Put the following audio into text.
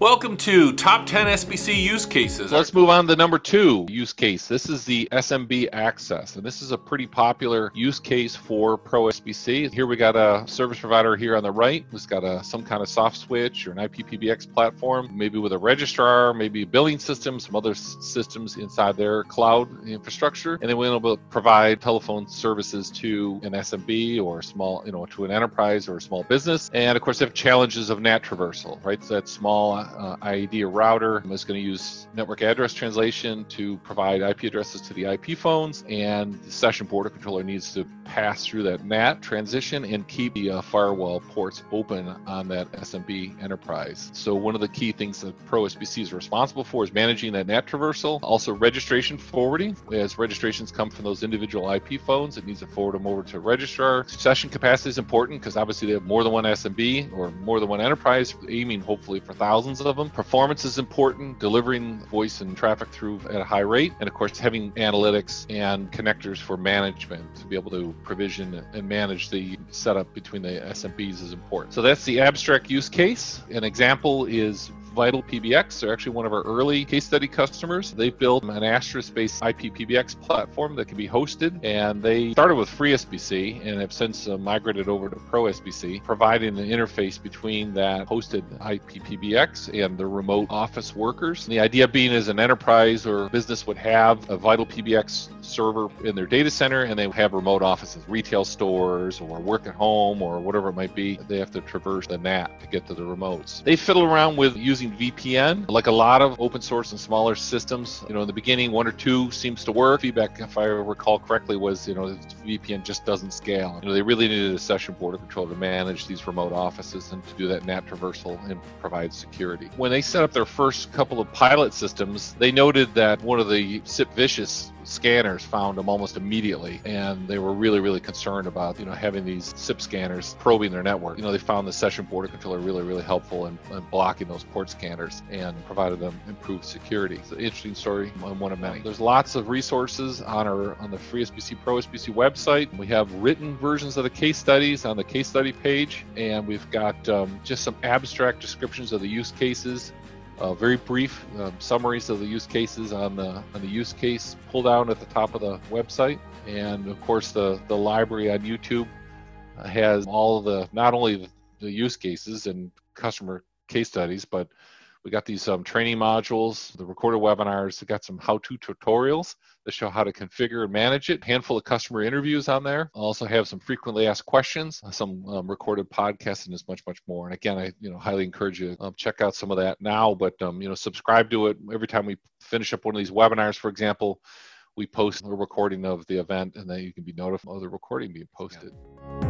Welcome to Top 10 SBC Use Cases. Let's move on to number two use case. This is the SMB access, and this is a pretty popular use case for Pro SBC. Here we got a service provider here on the right who's got a some kind of soft switch or an IPPBX platform, maybe with a registrar, maybe a billing system, some other systems inside their cloud infrastructure, and then we're able to provide telephone services to an SMB or small, you know, to an enterprise or a small business. And of course, they have challenges of NAT traversal, right? So that small uh, IAD router. Is going to use network address translation to provide IP addresses to the IP phones, and the session border controller needs to pass through that NAT transition and keep the uh, firewall ports open on that SMB enterprise. So one of the key things that Pro SBC is responsible for is managing that NAT traversal, also registration forwarding. As registrations come from those individual IP phones, it needs to forward them over to registrar. Session capacity is important because obviously they have more than one SMB or more than one enterprise, aiming hopefully for thousands of them. Performance is important, delivering voice and traffic through at a high rate, and of course having analytics and connectors for management to be able to provision and manage the setup between the SMBs is important. So that's the abstract use case. An example is Vital PBX. They're actually one of our early case study customers. They built an Asterisk-based IP PBX platform that can be hosted, and they started with FreeSBC and have since uh, migrated over to ProSBC, providing an interface between that hosted IP PBX and the remote office workers. And the idea being is an enterprise or business would have a Vital PBX server in their data center, and they have remote offices, retail stores, or work at home, or whatever it might be. They have to traverse the NAT to get to the remotes. They fiddle around with using VPN, like a lot of open source and smaller systems. You know, in the beginning, one or two seems to work. Feedback, if I recall correctly, was you know VPN just doesn't scale. You know, they really needed a session border control to manage these remote offices and to do that NAT traversal and provide security. When they set up their first couple of pilot systems, they noted that one of the SIPVicious scanners found them almost immediately and they were really really concerned about you know having these SIP scanners probing their network you know they found the session border controller really really helpful in, in blocking those port scanners and provided them improved security it's an interesting story one of many there's lots of resources on our on the FreeSBC Pro SBC website we have written versions of the case studies on the case study page and we've got um, just some abstract descriptions of the use cases uh, very brief um, summaries of the use cases on the on the use case pull down at the top of the website, and of course the the library on YouTube has all the not only the use cases and customer case studies, but we got these um, training modules, the recorded webinars. We got some how-to tutorials that show how to configure and manage it. A handful of customer interviews on there. I'll also have some frequently asked questions, some um, recorded podcasts, and as much, much more. And again, I you know highly encourage you to um, check out some of that now. But um, you know, subscribe to it every time we finish up one of these webinars. For example, we post a recording of the event, and then you can be notified of the recording being posted. Yeah.